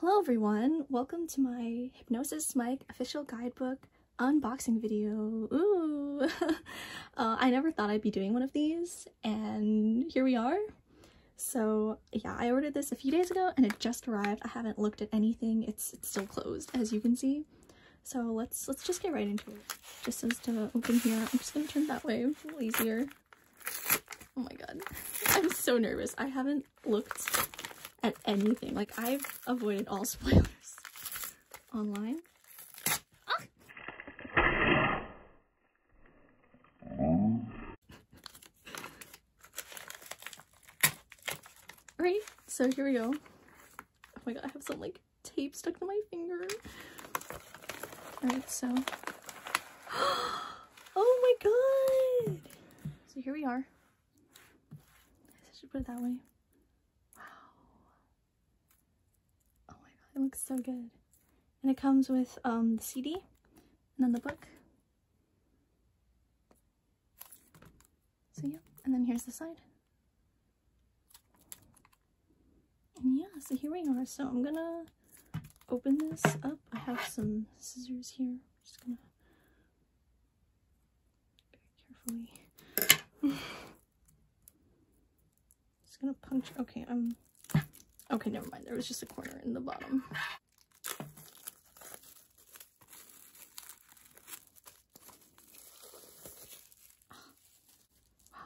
Hello everyone, welcome to my Hypnosis Mic official guidebook unboxing video. Ooh! uh, I never thought I'd be doing one of these, and here we are. So yeah, I ordered this a few days ago and it just arrived. I haven't looked at anything. It's, it's still closed, as you can see. So let's let's just get right into it. Just as to open here, I'm just gonna turn that way, a little easier. Oh my god, I'm so nervous. I haven't looked at anything. Like I've avoided all spoilers online. Ah! Alright, so here we go. Oh my god, I have some like tape stuck to my finger. Alright, so Oh my god! So here we are. I should put it that way. It looks so good. And it comes with um, the CD and then the book. So yeah, and then here's the side. And yeah, so here we are. So I'm gonna open this up. I have some scissors here. just gonna very carefully. just gonna punch. Okay, I'm Okay, never mind. There was just a corner in the bottom. Wow,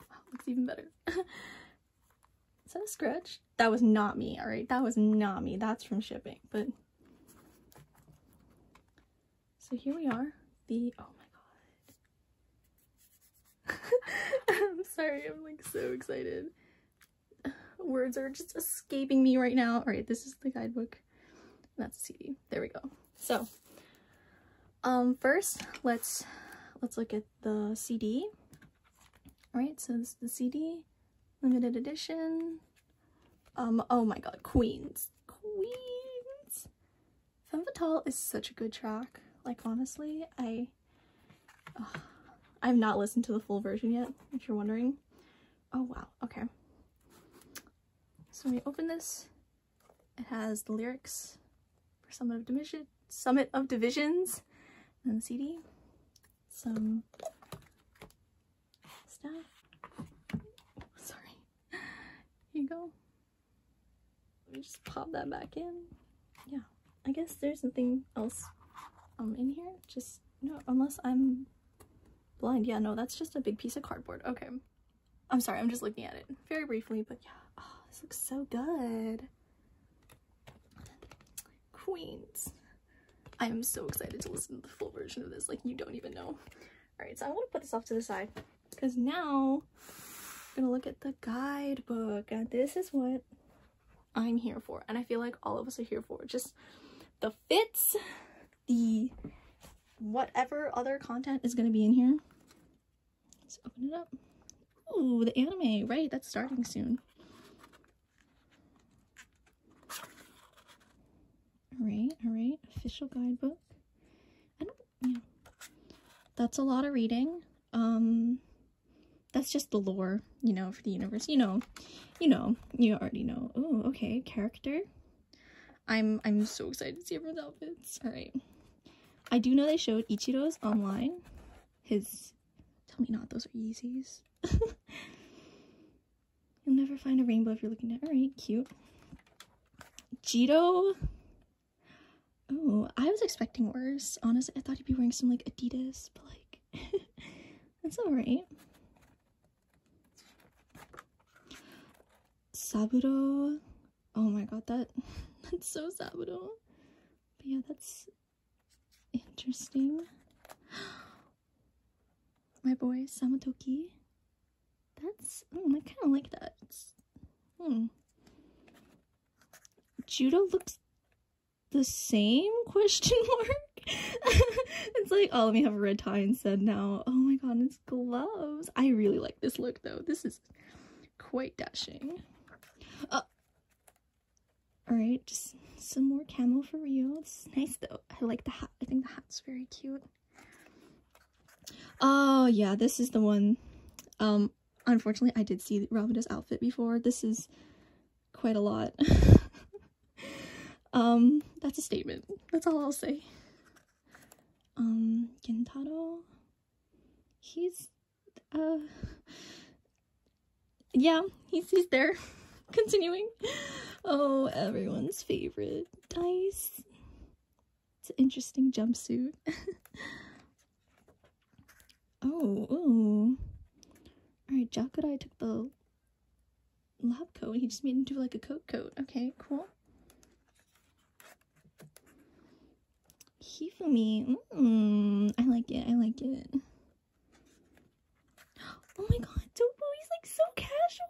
wow, looks even better. Is that a scratch? That was not me, alright? That was not me. That's from shipping, but... So here we are. The... Oh my god. I'm sorry, I'm like so excited words are just escaping me right now. All right, this is the guidebook. That's CD. There we go. So, um, first, let's let's look at the CD. All right, so this is the CD, limited edition. Um, oh my god, Queens. Queens! Femme Fatale is such a good track. Like, honestly, I... Uh, I have not listened to the full version yet, if you're wondering. Oh, wow. Okay. So when you open this, it has the lyrics for Summit of Division, Summit of Divisions, and the CD. Some stuff. Sorry. Here you go. Let me just pop that back in. Yeah, I guess there's nothing else um in here. Just no, unless I'm blind. Yeah, no, that's just a big piece of cardboard. Okay. I'm sorry, I'm just looking at it very briefly, but yeah. This looks so good. Queens. I am so excited to listen to the full version of this. Like, you don't even know. Alright, so I'm going to put this off to the side. Because now, I'm going to look at the guidebook. And this is what I'm here for. And I feel like all of us are here for. Just the fits, the whatever other content is going to be in here. Let's open it up. Ooh, the anime. Right, that's starting soon. Alright, alright. Official guidebook. I don't, yeah. That's a lot of reading. Um, that's just the lore, you know, for the universe. You know, you know, you already know. Oh, okay. Character. I'm, I'm so excited to see everyone's outfits. Alright. I do know they showed Ichiro's online. His, tell me not, those are Yeezys. You'll never find a rainbow if you're looking at, alright, cute. Jiro Oh, I was expecting worse. Honestly, I thought he'd be wearing some like Adidas, but like, that's alright. Saburo. Oh my god, that that's so Saburo. But yeah, that's interesting. My boy Samatoki. That's oh, I kind of like that. Hmm. Jyuto looks the same question mark? It's like oh let me have a red tie instead now. Oh my god it's gloves. I really like this look though. This is quite dashing. Uh, all right just some more camo for real. It's nice though. I like the hat. I think the hat's very cute. Oh yeah this is the one. Um unfortunately i did see Ramuda's outfit before. This is quite a lot Um, that's a statement. That's all I'll say. Um, Gentaro, he's, uh, yeah, he's, he's there. Continuing. Oh, everyone's favorite. Dice. It's an interesting jumpsuit. oh, ooh. Alright, Jakurai took the lab coat. And he just made into like a coat coat. Okay, cool. Hifumi. Mm, I like it. I like it. Oh my god, Doppo, he's like so casual.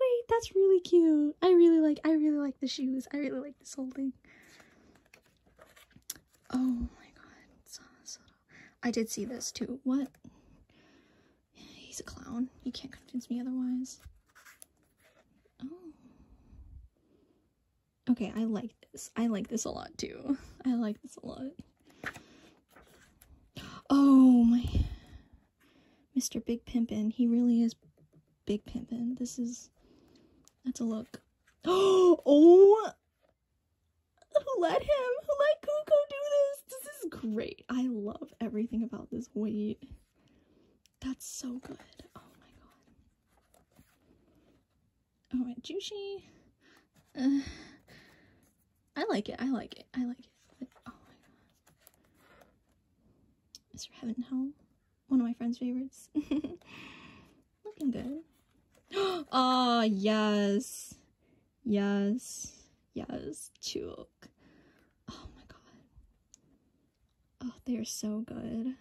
Wait, that's really cute. I really like I really like the shoes. I really like this whole thing. Oh my god. I did see this too. What? He's a clown. You can't convince me otherwise. Oh. Okay, I like this. I like this a lot too. I like this a lot. Oh my Mr. Big Pimpin. He really is Big Pimpin. This is that's a look. Oh, who let him? Who let Kuko do this? This is great. I love everything about this. weight. That's so good. Oh my god. Alright, Jushi. Uh, I like it. I like it. I like it. But, oh my god. Mr. Heaven Hell. One of my friend's favorites. Looking good. Oh, yes. Yes. Yes. Chuk. Oh my god. Oh, they are so good.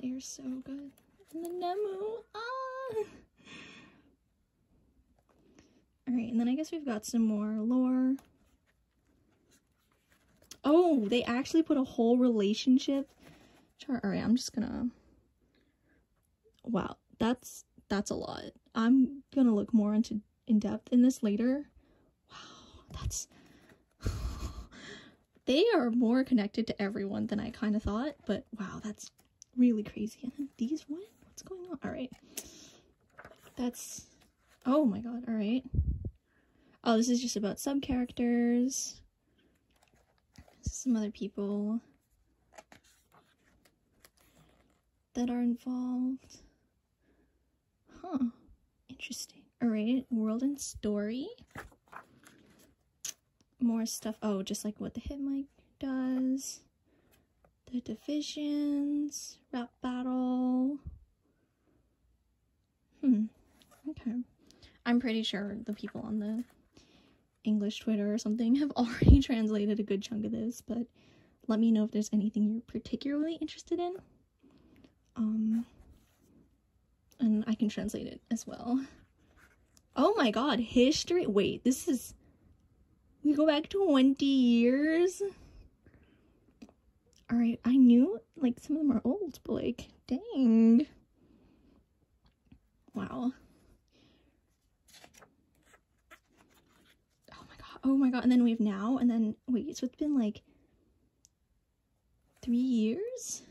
They are so good. And the Nemu. Ah. Alright, and then I guess we've got some more lore. Oh, they actually put a whole relationship chart. Alright, I'm just gonna... Wow, that's that's a lot. I'm gonna look more into in depth in this later. Wow, that's they are more connected to everyone than I kind of thought, but wow, that's really crazy. And then these what? What's going on? All right, that's oh my god. All right. Oh, this is just about sub characters. Some other people that are involved. Huh. Interesting. Alright, world and story. More stuff. Oh, just like what the Hyp Mic does. The divisions. Rap battle. Hmm. Okay. I'm pretty sure the people on the English Twitter or something have already translated a good chunk of this, but let me know if there's anything you're particularly interested in. Um, and I can translate it as well. Oh my god, history. Wait, this is. We go back 20 years. Alright, I knew like some of them are old, but like, dang. Wow. Oh my god. Oh my god. And then we have now, and then wait, so it's been like three years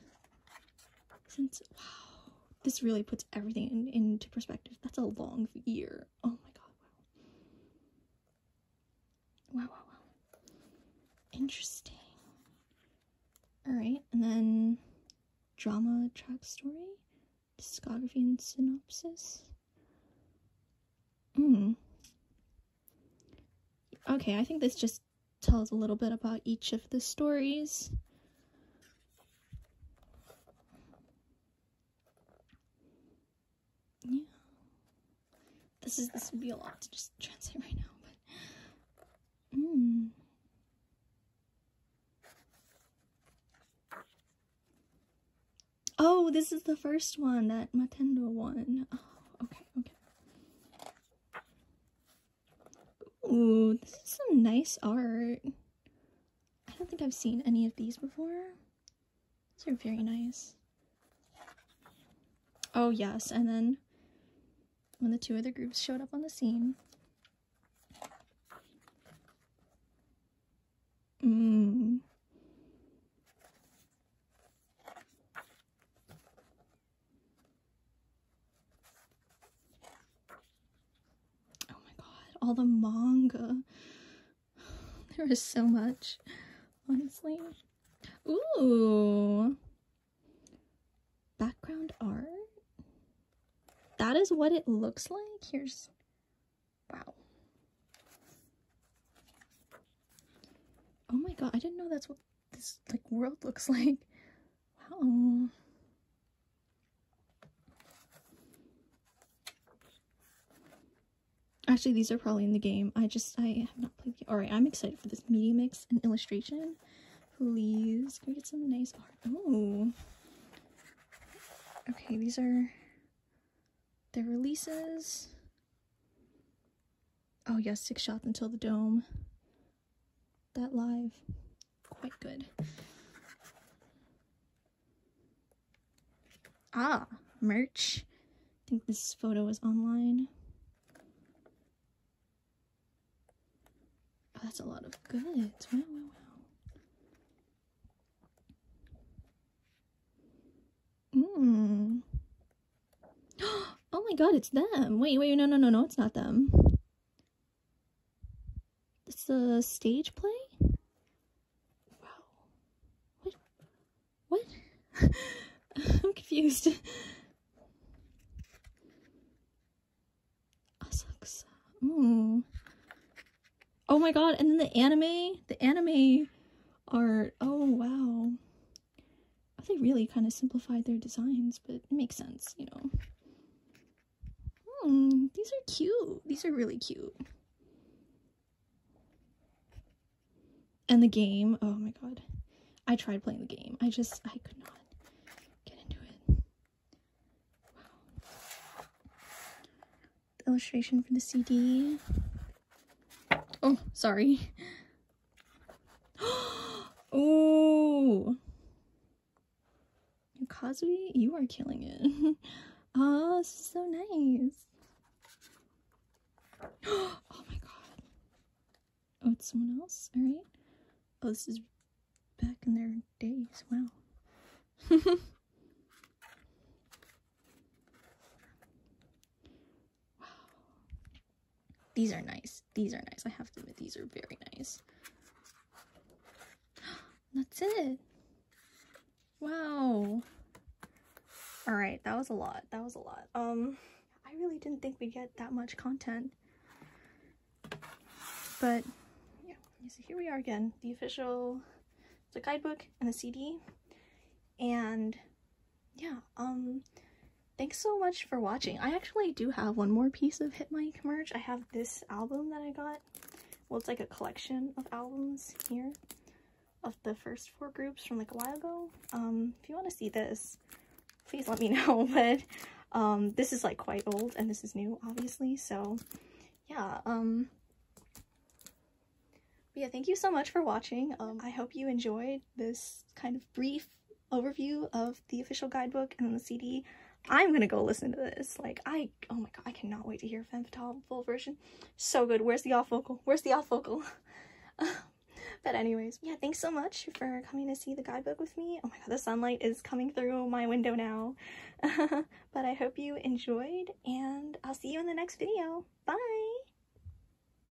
since. Wow this really puts everything in, into perspective. That's a long year. Oh my god, wow. Wow, wow, wow. Interesting. Alright, and then drama track story, discography and synopsis. Hmm. Okay, I think this just tells a little bit about each of the stories. Yeah this is this would be a lot to just translate right now but mm. oh this is the first one that Matenrou won oh okay okay Ooh, this is some nice art. I don't think I've seen any of these before. These are very nice. Oh yes, and then when the two other groups showed up on the scene. Mm. Oh my god, all the manga. there was so much, honestly. Ooh. Background art. That is what it looks like. Here's, wow. Oh my god, I didn't know that's what this like world looks like. Wow. Actually, these are probably in the game. I just, I have not played the Alright, I'm excited for this media mix and illustration. Please, can we get some nice art? Oh. Okay, these are their releases. Oh yes, six shots until the dome. That live. Quite good. Ah, merch. I think this photo is online. Oh, that's a lot of goods. Wow, wow, wow. Mmm. Oh my god, it's them. Wait, wait, no, no, no, no, it's not them. It's a stage play? Wow. What? What? I'm confused. Asakusa. Ooh. Hmm. Oh my god, and then the anime, the anime art. Oh wow. They really kind of simplified their designs, but it makes sense, you know. These are cute. These are really cute. And the game, oh my god. I tried playing the game. I just, I could not get into it. Wow. The illustration for the CD. Oh, sorry. Ooh. Kazui, you are killing it. oh, so nice. Oh my god. Oh, it's someone else? Alright. Oh, this is back in their days. Wow. wow. These are nice. These are nice. I have to admit, these are very nice. That's it. Wow. Alright, that was a lot. That was a lot. Um, I really didn't think we'd get that much content. But, yeah. So here we are again. The official, the guidebook and the CD. And, yeah, um, thanks so much for watching. I actually do have one more piece of Hyp Mic merch. I have this album that I got. Well, it's like a collection of albums here of the first four groups from like a while ago. Um, if you want to see this, please let me know. But um, this is like quite old and this is new, obviously. So yeah, um, yeah, thank you so much for watching. Um, I hope you enjoyed this kind of brief overview of the official guidebook and the CD. I'm gonna go listen to this. Like, I, oh my god, I cannot wait to hear Femme Fatale full version. So good. Where's the off vocal? Where's the off vocal? but anyways, yeah, thanks so much for coming to see the guidebook with me. Oh my god, the sunlight is coming through my window now. but I hope you enjoyed, and I'll see you in the next video. Bye!